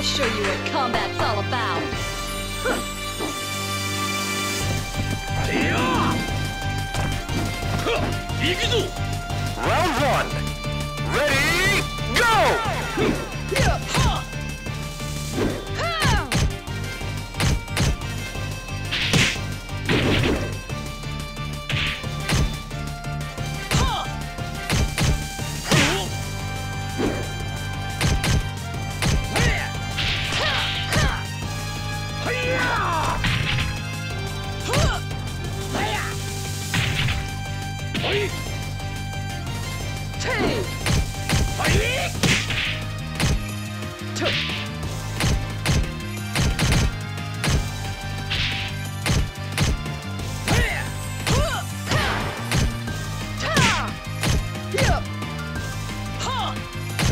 I'll show you what combat's all about. Round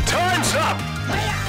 Time's up!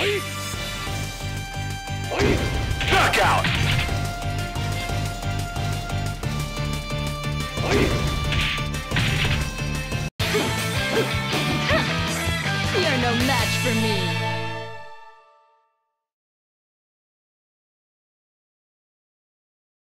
Knockout! You're no match for me.